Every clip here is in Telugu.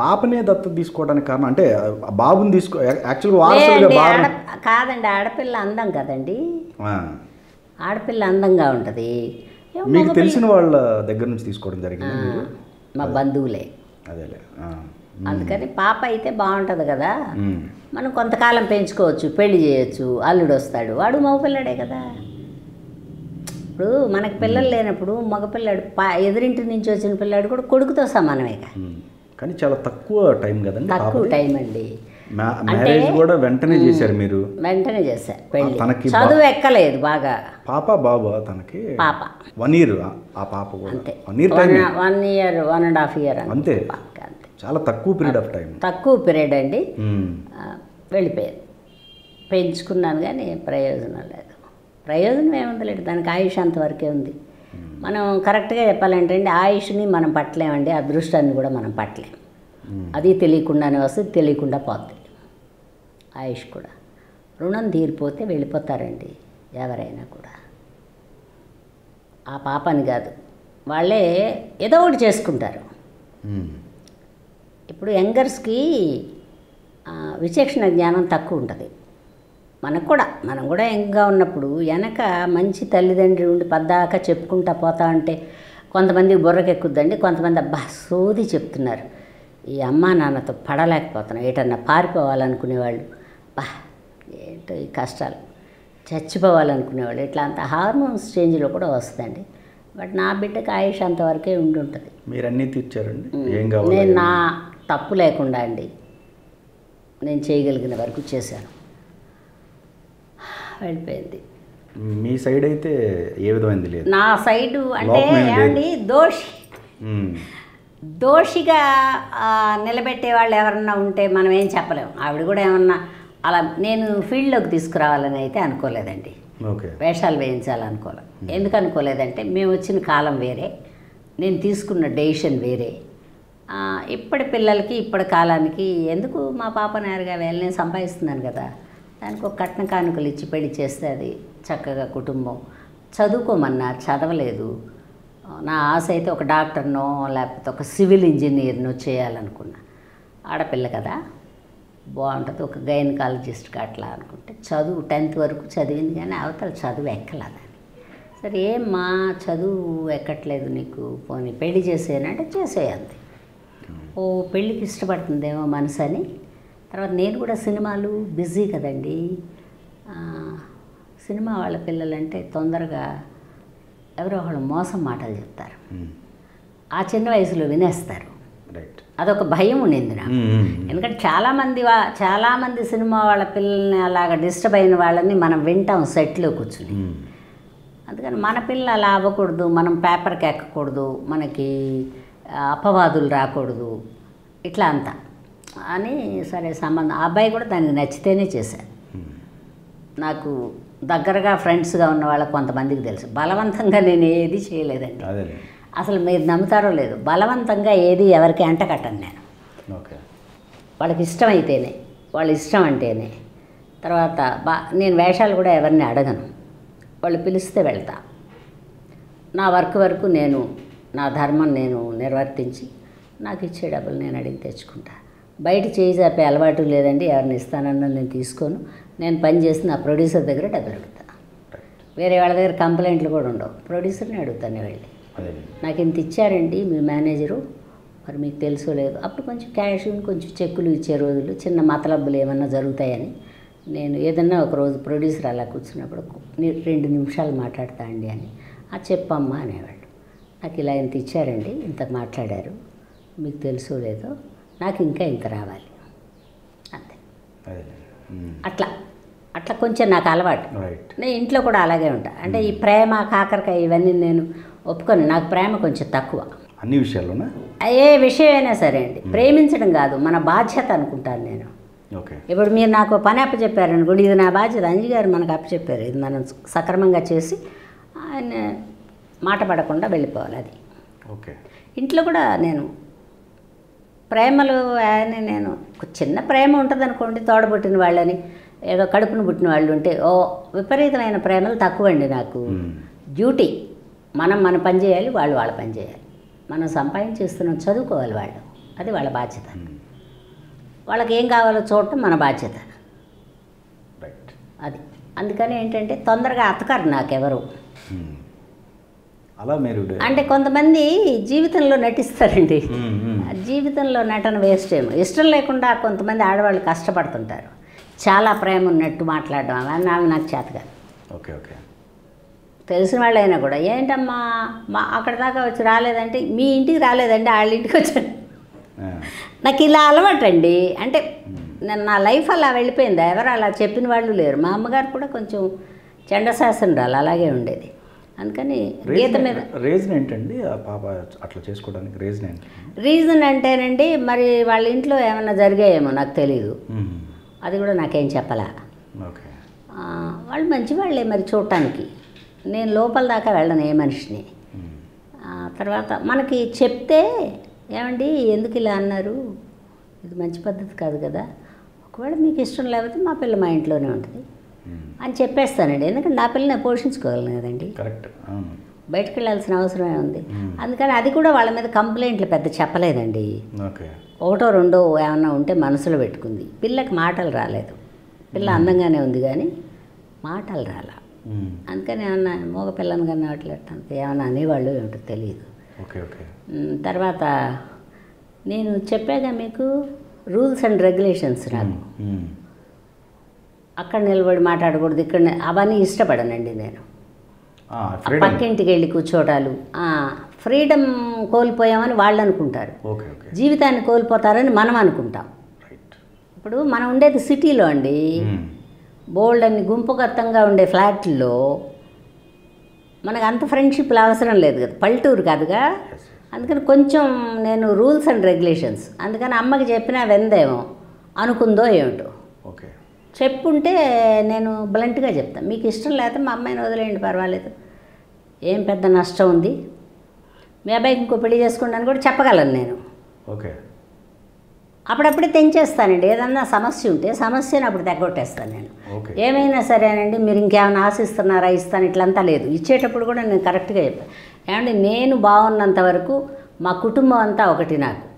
పాపనే దత్తత తీసుకోవడానికి కారణం అంటే బాబుని తీసుకో యాక్చువల్గా కాదండి ఆడపిల్ల అందం కదండి. ఆడపిల్ల అందంగా ఉంటుంది. మీకు తెలిసిన వాళ్ళ దగ్గర నుంచి తీసుకోవడం జరిగింది మా బంధువులే. అదేలే. అందుకని పాప అయితే బాగుంటుంది కదా. మనం కొంతకాలం పెంచుకోవచ్చు పెళ్ళి చేయొచ్చు అల్లుడు వస్తాడు. వాడు మగపిల్లడే కదా. ఇప్పుడు మనకి పిల్లలు లేనప్పుడు మగపిల్లాడు పా ఎదురింటి నుంచి వచ్చిన పిల్లాడు కూడా కొడుకుతో సమానమేగా. ఉమ్. కానీ చాలా తక్కువ టైం కదండి తక్కువ. టైం అండి. మ్యా- మ్యారేజ్ కూడా వెంటనే చేశారు మీరు? వెంటనే చేశా పెళ్ళి. తనకి చదువు ఎక్కలేదు బాగా. పాప బాబు తనకి పాప. వన్ ఇయర్ ఆ పాప కూడా. అంతే. One year time one year one and half year అంతే చాలా తక్కువ పీరియడ్ ఆఫ్ టైం తక్కువ పీరియడ్ అండి. వెళ్ళిపోయారు. పెంచుకున్నాను కానీ ప్రయోజనం లేదు. ప్రయోజనం ఏముంది లేదు దానికి ఆయుష్ అంతవరకే ఉంది. మనం కరెక్ట్గా చెప్పాలంటే అండి ఆయుష్ని మనం పట్టలేమండి అదృష్టాన్ని కూడా మనం పట్టలేం. అది తెలియకుండానే వస్తుంది తెలియకుండా పోతుంది ఆయుష్ కూడా. రుణం తీరిపోతే వెళ్ళిపోతారండి ఎవరైనా కూడా. ఆ పాపని కాదు వాళ్ళే ఏదో ఒకటి చేసుకుంటారు. ఇప్పుడు యంగర్స్కి విచక్షణ జ్ఞానం తక్కువ ఉంటుంది. మనకు కూడా మనం కూడా యంగ్గా ఉన్నప్పుడు వెనక మంచి తల్లిదండ్రి ఉండి పద్దాక చెప్పుకుంటా పోతా ఉంటే కొంతమంది బుర్రకెక్కుద్దండి కొంతమంది అబ్బా సోది చెప్తున్నారు. ఈ అమ్మా నాన్నతో పడలేకపోతున్నాం ఏటన్నా పారిపోవాలనుకునేవాళ్ళు. బా ఏంటో ఈ కష్టాలు. చచ్చిపోవాలనుకునేవాళ్ళు. ఇట్లా అంత హార్మోన్స్ చేంజ్లో కూడా వస్తుందండి. బట్ నా బిడ్డకి ఆయుష్ అంతవరకే ఉండి ఉంటుంది మీరు అన్నీ తీర్చారండి నేను నా తప్పు లేకుండా అండి నేను చేయగలిగిన వరకు చేశాను. వెళ్ళిపోయింది మీ సైడ్ అయితే ఏ విధమైంది లేదు. నా సైడు అంటే. ఏమండి దోషి. దోషిగా నిలబెట్టే వాళ్ళు ఎవరన్నా ఉంటే మనం ఏం చెప్పలేము ఆవిడ కూడా ఏమన్నా అలా నేను ఫీల్డ్లోకి తీసుకురావాలని అయితే అనుకోలేదండి. వేషాలు వేయించాలనుకోలేదు ఎందుకు అనుకోలేదంటే మేము వచ్చిన కాలం వేరే నేను తీసుకున్న డెసిషన్ వేరే. ఇప్పటి పిల్లలకి ఇప్పటి కాలానికి ఎందుకు మా పాప నేరుగా వెళ్ళి నేను సంపాదిస్తున్నాను కదా? దానికి ఒక కట్న కానుకలు ఇచ్చి పెళ్ళి చేస్తే అది చక్కగా కుటుంబం. చదువుకోమన్నా చదవలేదు. నా ఆశ అయితే ఒక డాక్టర్నో లేకపోతే ఒక సివిల్ ఇంజనీర్నో చేయాలనుకున్నా. ఆడపిల్ల కదా బాగుంటుంది ఒక గైనకాలజిస్ట్ అట్లా అనుకుంటే. చదువు టెన్త్ వరకు చదివింది కానీ అవతల చదువు ఎక్కలేదని సరే ఏమ్మా చదువు ఎక్కట్లేదు నీకు? పోనీ పెళ్ళి చేసేయనంటే చేసేయంది ఓ పెళ్ళికి ఇష్టపడుతుందేమో మనసు అని తర్వాత నేను కూడా సినిమాలు బిజీ కదండి. సినిమా వాళ్ళ పిల్లలంటే తొందరగా ఎవరో ఒకళ్ళు మోసం మాటలు చెప్తారు. ఆ చిన్న వయసులో వినేస్తారు. అదొక భయం ఉండింది నాకు. ఎందుకంటే చాలామంది వా చాలామంది సినిమా వాళ్ళ పిల్లల్ని అలాగ డిస్టర్బ్ అయిన వాళ్ళని మనం వింటాం సెట్లో కూర్చుని. అందుకని మన పిల్ల అలా అవ్వకూడదు మనం పేపర్కి ఎక్కకూడదు మనకి అపవాదులు రాకూడదు ఇట్లా అంతా. అని సరే సంబంధం. ఆ అబ్బాయి కూడా దానికి నచ్చితేనే చేశాను నాకు దగ్గరగా ఫ్రెండ్స్గా ఉన్న వాళ్ళకి కొంతమందికి తెలుసు. బలవంతంగా నేను ఏది చేయలేదండి. అసలు మీరు నమ్ముతారో లేదు. బలవంతంగా ఏది ఎవరికి అంట కట్టను నేను. వాళ్ళకి ఇష్టం అయితేనే వాళ్ళ ఇష్టం అంటేనే. తర్వాత బా నేను వేషాలు కూడా ఎవరిని అడగను. వాళ్ళు పిలిస్తే వెళ్తా. నా వర్క్ వరకు నేను నా ధర్మం నేను నిర్వర్తించి నాకు ఇచ్చే డబ్బులు నేను అడిగి తెచ్చుకుంటా. బయట చేయి చాపే అలవాటు లేదండి ఎవరిని ఇస్తానన్నా నేను తీసుకోను. నేను పని చేసి నా ప్రొడ్యూసర్ దగ్గర డబ్బులు అడుగుతా. వేరే వాళ్ళ దగ్గర కంప్లైంట్లు కూడా ఉండవు. ప్రొడ్యూసర్ని అడుగుతాను వెళ్ళి. నాకు ఇంత ఇచ్చారండి మీ మేనేజరు మరి మీకు తెలుసో లేదు. అప్పుడు కొంచెం క్యాష్ కొంచెం చెక్కులు ఇచ్చే రోజులు చిన్న మతలబ్బులు ఏమన్నా జరుగుతాయని నేను ఏదన్నా ఒక రోజు ప్రొడ్యూసర్ అలా కూర్చున్నప్పుడు రెండు నిమిషాలు మాట్లాడతా అండి అని. ఆ చెప్పమ్మా అనేవాళ్ళు. నాకు ఇలా ఇంత ఇచ్చారండి ఇంత మాట్లాడారు. మీకు తెలుసో లేదో నాకు ఇంకా ఇంత రావాలి. అంతే. అదే. అట్లా. అట్లా కొంచెం నాకు అలవాటు. రైట్. నేను ఇంట్లో కూడా అలాగే ఉంటా. అంటే ఈ ప్రేమ కాకరకాయ ఇవన్నీ నేను ఒప్పుకొని. నాకు ప్రేమ కొంచెం తక్కువ. అన్ని విషయాల్లోనా? ఏ విషయమైనా సరే అండి. ప్రేమించడం కాదు. మన బాధ్యత అనుకుంటాను నేను. ఓకే. ఇప్పుడు మీరు నాకు పని అప్పచెప్పారు అనుకోండి ఇది నా బాధ్యత. అంజి గారు మనకు అప్పచెప్పారు. ఇది మనం సక్రమంగా చేసి ఆయన మాట పడకుండా వెళ్ళిపోవాలి అది. ఓకే. ఇంట్లో కూడా నేను ప్రేమలు అని నేను చిన్న ప్రేమ ఉంటుంది అనుకోండి తోడబుట్టిన వాళ్ళని ఏదో కడుపును పుట్టిన వాళ్ళు ఉంటే ఓ విపరీతమైన ప్రేమలు తక్కువండి నాకు. డ్యూటీ మనం మన పని చేయాలి వాళ్ళు వాళ్ళ పని చేయాలి. మనం సంపాదించేస్తున్నాం చదువుకోవాలి వాళ్ళు. అది వాళ్ళ బాధ్యత. వాళ్ళకి ఏం కావాలో చూడటం మన బాధ్యత. అది. అందుకని ఏంటంటే తొందరగా అతకారు నాకెవరు. అలా మీరు అంటే కొంతమంది జీవితంలో నటిస్తారండి. జీవితంలో నటన వేస్ట్ ఏమో. ఇష్టం లేకుండా కొంతమంది ఆడవాళ్ళు కష్టపడుతుంటారు. చాలా ప్రేమ ఉన్నట్టు మాట్లాడడం అవి అవి నాకు చేత కాదు ఓకే ఓకే. తెలిసిన వాళ్ళైనా కూడా ఏంటమ్మా మా అక్కడ దాకా వచ్చి రాలేదంటే మీ ఇంటికి రాలేదండి వాళ్ళ ఇంటికి వచ్చాను. నాకు ఇలా అలవాటండి. అంటే నేను నా లైఫ్ అలా వెళ్ళిపోయింది? ఎవరు అలా చెప్పిన వాళ్ళు లేరు. మా అమ్మగారు కూడా కొంచెం చండశాసనరాలు అలాగే ఉండేది. అందుకని గీత మీద రీజన్ ఏంటండి? ఆ పాప అట్లా చేసుకోవడానికి రీజన్ ఏంటి? రీజన్ అంటేనండి మరి వాళ్ళ ఇంట్లో ఏమైనా జరిగాయేమో నాకు తెలియదు. అది కూడా నాకేం చెప్పలా. వాళ్ళు మంచి వాళ్ళే మరి చూడటానికి. నేను లోపల దాకా వెళ్ళను ఏ మనిషిని. తర్వాత మనకి చెప్తే ఏమండి ఎందుకు ఇలా అన్నారు? ఇది మంచి పద్ధతి కాదు కదా. ఒకవేళ మీకు ఇష్టం లేకపోతే మా పిల్ల మా ఇంట్లోనే ఉంటుంది. అని చెప్పేస్తానండి. ఎందుకంటే నా పిల్లని నేను పోషించుకోగలను కదండి. కరెక్ట్ బయటకు వెళ్ళాల్సిన అవసరమే ఉంది. మ్మ్. అందుకని అది కూడా వాళ్ళ మీద కంప్లైంట్లు పెద్ద చెప్పలేదండి. ఒకటో రెండో ఏమన్నా ఉంటే మనసులో పెట్టుకుంది. పిల్లకి మాటలు రాలేదు. పిల్ల అందంగానే ఉంది కానీ మాటలు రాలా. అందుకని ఏమన్నా మగ పిల్లని కన్నా అట్లా ఏమన్నా అనేవాళ్ళు ఏమిటో తెలియదు. తర్వాత నేను చెప్పాగా మీకు రూల్స్ అండ్ రెగ్యులేషన్స్ నాకు. అక్కడ నిలబడి మాట్లాడకూడదు. ఇక్కడ అవన్నీ ఇష్టపడనండి నేను. పక్కింటికి వెళ్ళి కూర్చోటాలు. ఫ్రీడమ్ కోల్పోయామని వాళ్ళు అనుకుంటారు. జీవితాన్ని కోల్పోతారని మనం అనుకుంటాం. ఇప్పుడు మనం ఉండేది సిటీలో అండి. బోల్డ్ అని గుంపుగత్తంగా ఉండే ఫ్లాట్లో మనకు అంత ఫ్రెండ్షిప్లు అవసరం లేదు కదా. పల్లెటూరు కాదుగా. అందుకని కొంచెం నేను రూల్స్ అండ్ రెగ్యులేషన్స్. అందుకని అమ్మకి చెప్పినా వెందేమో. అనుకుందో ఏమిటో. ఓకే. చెప్పుంటే నేను బ్లంట్గా చెప్తాను మీకు ఇష్టం లేకపోతే మా అమ్మాయిని వదిలేయండి పర్వాలేదు. ఏం పెద్ద నష్టం ఉంది. మీ అబ్బాయికి ఇంకో పెళ్ళి చేసుకోండి అని కూడా చెప్పగలను నేను. ఓకే. అప్పుడప్పుడే తెంచేస్తానండి. ఏదన్నా సమస్య ఉంటే సమస్యను అప్పుడు తగ్గొట్టేస్తాను నేను. ఏమైనా సరేనండి మీరు ఇంకేమైనా ఆశిస్తున్నారా ఇస్తాను ఇట్లంతా లేదు. ఇచ్చేటప్పుడు కూడా నేను కరెక్ట్గా చెప్పాను ఏమండి నేను బాగున్నంత వరకు మా కుటుంబం అంతా ఒకటి నాకు.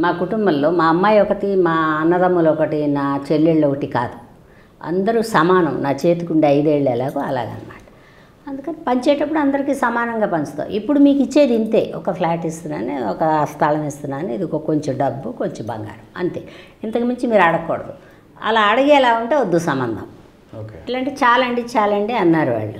మా కుటుంబంలో మా అమ్మాయి ఒకటి మా అన్నదమ్ములు ఒకటి నా చెల్లెళ్ళు ఒకటి కాదు. అందరూ సమానం. నా చేతికుండే ఐదేళ్ళు ఎలాగో అలాగనమాట. అందుకని పంచేటప్పుడు అందరికీ సమానంగా పంచుతాం. ఇప్పుడు మీకు ఇచ్చేది ఇంతే. ఒక ఫ్లాట్ ఇస్తున్నాను ఒక స్థలం ఇస్తున్నాను ఇది ఒక కొంచెం డబ్బు కొంచెం బంగారం. అంతే. ఇంతకు మించి మీరు అడగకూడదు. అలా అడిగేలా ఉంటే వద్దు సంబంధం. ఓకే. ఇట్లాంటి చాలండి చాలండి అన్నారు వాళ్ళు.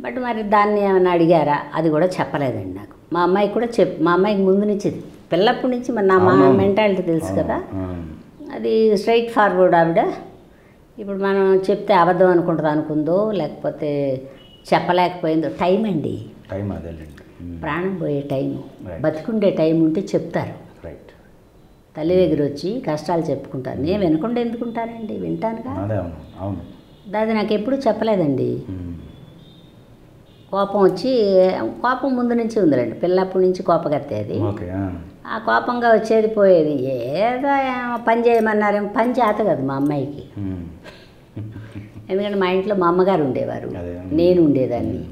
బట్ మరి దాన్ని ఏమైనా అడిగారా? అది కూడా చెప్పలేదండి నాకు. మా అమ్మాయికి కూడా చెప్ మా అమ్మాయికి ముందు నుంచి పిల్లప్పటి నుంచి మరి నా మా. మెంటాలిటీ తెలుసు కదా. అది స్ట్రైట్ ఫార్వర్డ్ ఆవిడ. ఇప్పుడు మనం చెప్తే అబద్ధం అనుకుంటుంది అనుకుందో లేకపోతే చెప్పలేకపోయిందో టైం అండి. టైం అదేలేండి. ప్రాణం పోయే టైము. Right. బతికుండే టైం ఉంటే చెప్తారు. రైట్ తల్లి దగ్గర వచ్చి కష్టాలు చెప్పుకుంటారు. నేను వినకుండా ఎందుకుంటానండి వింటానుగా? అదే అవును. అది నాకు ఎప్పుడూ చెప్పలేదండి. కోపం వచ్చి కోపం ముందు నుంచి ఉందిలేండి. పిల్లప్పటి నుంచి కోపగత్తే అది ఓకే ఆ. కోపంగా వచ్చేది పోయేది. ఏదో ఏమో పని చేయమన్నారేమో పని చేత కదా మా అమ్మాయికి. మ్మ్. ఎందుకంటే మా ఇంట్లో మా అమ్మగారు ఉండేవారు. నేను ఉండేదాన్ని.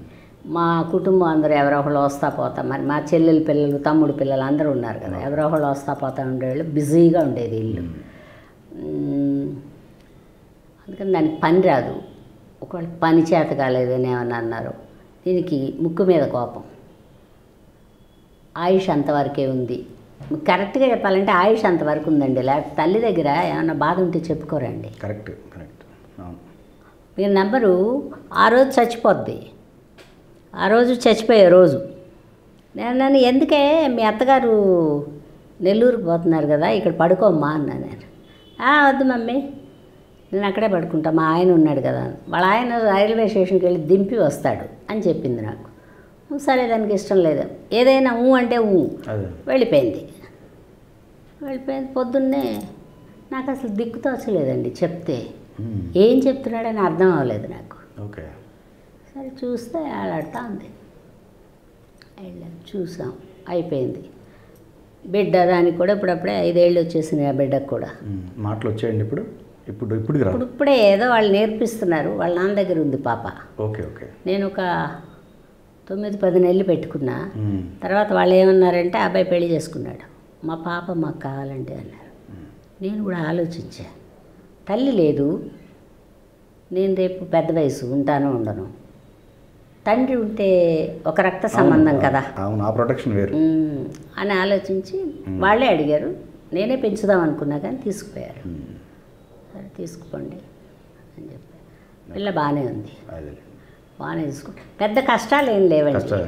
మా కుటుంబం అందరూ ఎవరో ఒకళ్ళు వస్తా పోతా. మరి మా చెల్లెలు పిల్లలు తమ్ముడు పిల్లలు అందరూ ఉన్నారు కదా. ఎవరో ఒకళ్ళు వస్తా పోతా ఉండేవాళ్ళు. బిజీగా ఉండేది ఇల్లు. అందుకని దానికి పని రాదు. ఒకవేళ పని చేత కాలేదని ఏమన్నా అన్నారు. దీనికి ముక్కు మీద కోపం. ఆయుష్ అంతవరకే ఉంది. కరెక్ట్గా చెప్పాలంటే ఆయుష్ అంతవరకు ఉందండి. లేకపోతే తల్లి దగ్గర ఏమన్నా బాధ ఉంటే చెప్పుకోరండి. Correct correct. మీ నెంబరు ఆ రోజు చచ్చిపోద్ది. ఆ రోజు చచ్చిపోయే రోజు. నేను నన్ను ఎందుకే మీ అత్తగారు నెల్లూరుకు పోతున్నారు కదా ఇక్కడ పడుకోమ్మా అన్నా నేను. "ఆ, వద్దు మమ్మీ. నేను అక్కడే పడుకుంటా మా ఆయన ఉన్నాడు కదా. వాళ్ళ ఆయన రైల్వే స్టేషన్కి వెళ్ళి దింపి వస్తాడు అని చెప్పింది నాకు. "ఊ, సరే దానికి ఇష్టం లేదు. ఏదైనా ఊ అంటే ఊ. వెళ్ళిపోయింది. వెళ్ళిపోయింది. పొద్దున్నే నాకు అసలు దిక్కుతోచలేదండి చెప్తే. మ్మ్. ఏం చెప్తున్నాడని అర్థం అవ్వలేదు నాకు. ఓకే. సరే చూస్తే ఆడాడుతూ ఉంది. వెళ్ళాం చూసాం. అయిపోయింది. బిడ్డ దానికి కూడా ఇప్పుడప్పుడే ఐదేళ్ళు వచ్చేసినాయి ఆ బిడ్డకు కూడా. మాటలు వచ్చాయండి ఇప్పుడు? ఇప్పుడు ఇప్పుడు ఇప్పుడే ఏదో వాళ్ళు నేర్పిస్తున్నారు. వాళ్ళ నాన్న దగ్గర ఉంది పాప. Okay okay. నేను ఒక తొమ్మిది పది నెలలు పెట్టుకున్నా. తర్వాత వాళ్ళు ఏమన్నారంటే అబ్బాయి పెళ్ళి చేసుకున్నాడు. మా పాప మాకు కావాలంటే అన్నారు. నేను కూడా ఆలోచించా. తల్లి లేదు. నేను రేపు పెద్ద వయసు ఉంటాను ఉండను. తండ్రి ఉంటే ఒక రక్త సంబంధం కదా. అవును ఆ ప్రొటెక్షన్ వేరు. అని ఆలోచించి వాళ్ళే అడిగారు. నేనే పెంచుదాం అనుకున్నా కానీ తీసుకుపోయారు. సరే తీసుకుపోండి అని చెప్పారు. పిల్ల బాగానే ఉంది. బాగానే తీసుకు పెద్ద కష్టాలు ఏం లేవండి.